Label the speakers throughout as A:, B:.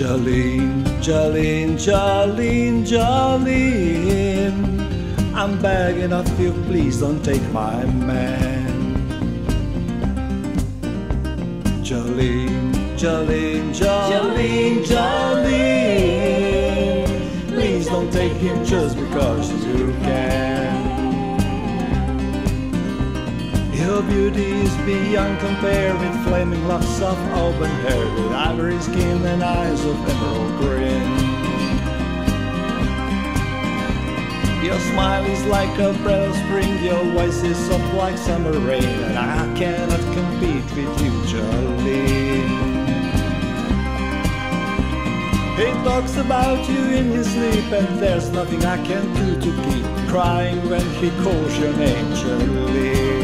A: Jolene, Jolene, Jolene, Jolene. I'm begging of you, please don't take my man. Jolene, Jolene, Jolene, Jolene. Please don't take him just because you can. Your beauty is beyond compare with flaming locks of auburn hair, with ivory skin and eyes of emerald green. Your smile is like a breath of spring, your voice is soft like summer rain, and I cannot compete with you, Jolene. He talks about you in his sleep, and there's nothing I can do to keep crying when he calls your name, Jolene.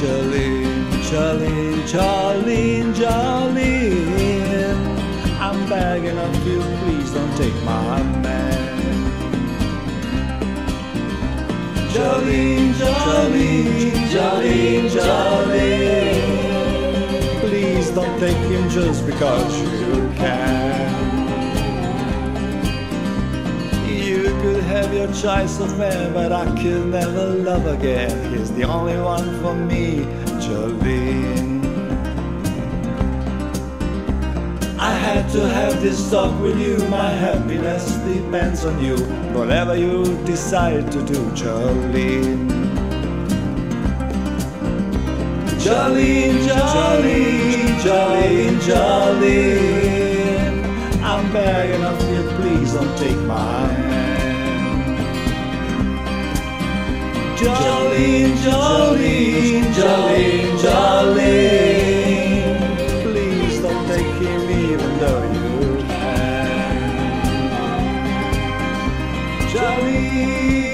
A: Jolene, Jolene, Jolene, Jolene. I'm begging of you, please don't take my man. Jolene, Jolene, Jolene, Jolene. Please don't take him just because you can. Have your choice of man, but I could never love again. He's the only one for me, Jolene. I had to have this talk with you. My happiness depends on you. Whatever you decide to do, Jolene. Jolene, Jolene, Jolene, Jolene. I'm begging of you, please don't take my hand. Jolene, Jolene, Jolene, Jolene. Please don't take him even though you can. Jolene.